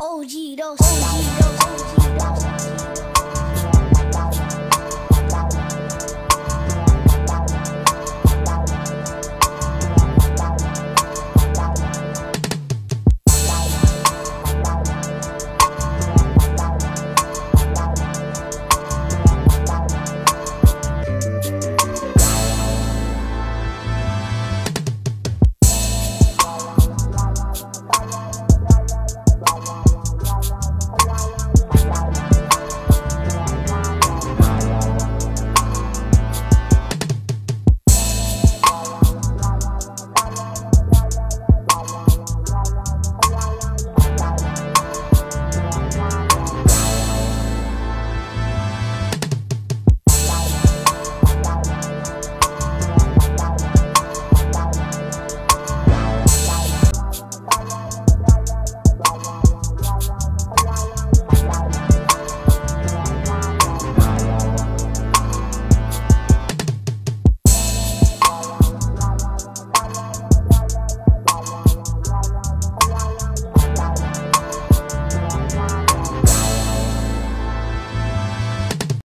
OG, those OG, those OG.